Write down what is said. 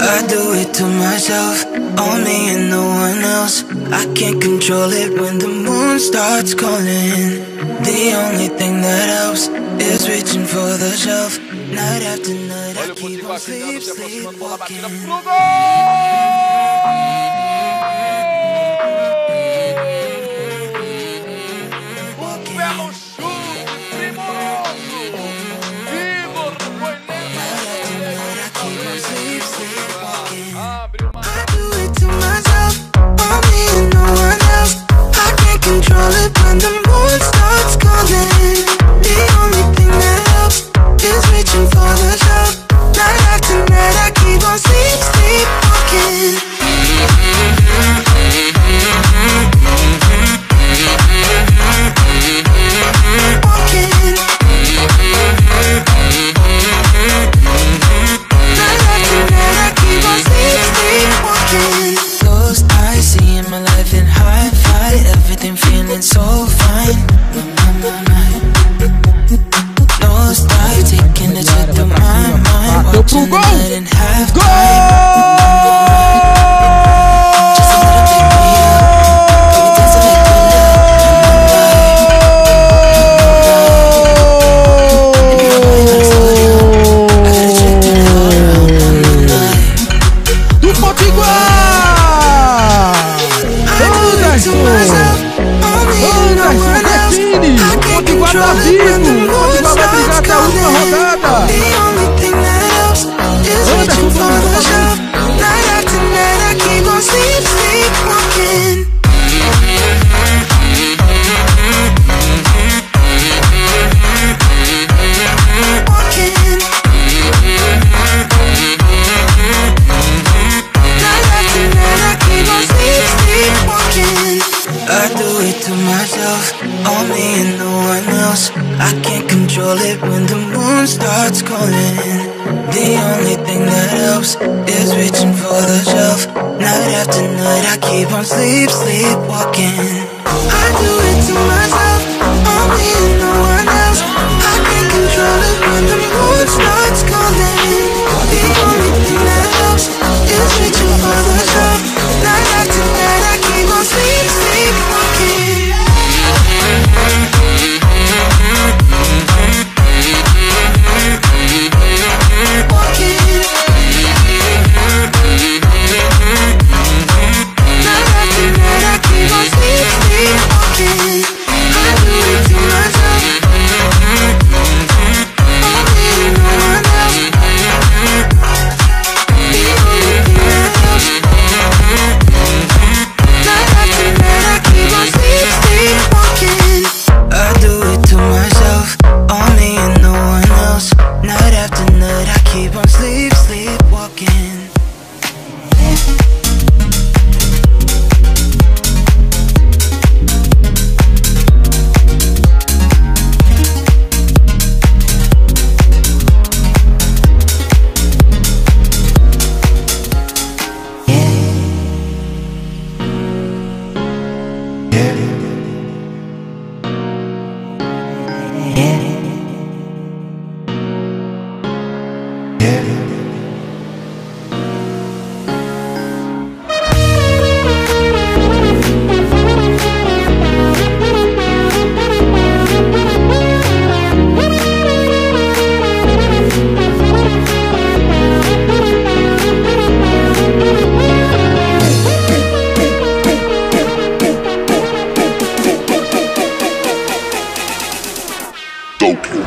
I do it to myself, on me and no one else. I can't control it when the moon starts calling. The only thing that helps is reaching for the shelf. Night after night, I keep on sleep, sleepwalking. O to myself, on me and no one else. I can't control it when the moon starts calling. The only thing that helps is reaching for the shelf. Night after night, I keep on sleep, sleepwalking. I do it to myself. Goku.